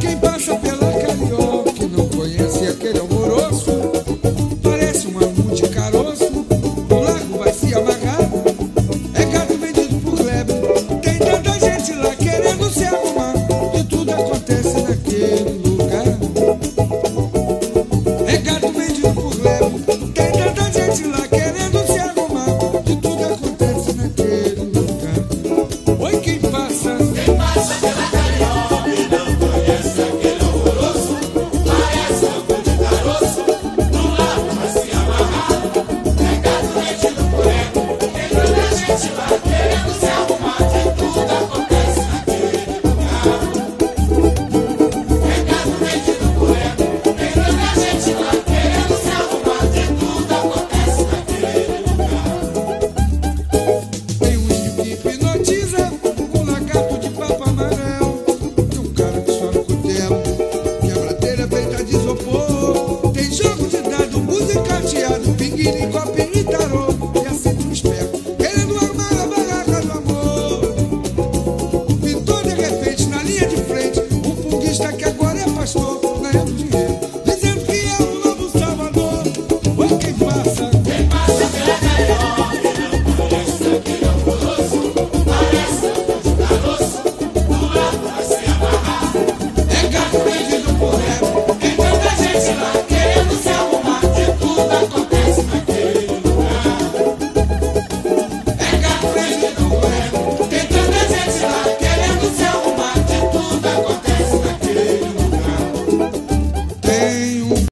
Quem passa pela artista que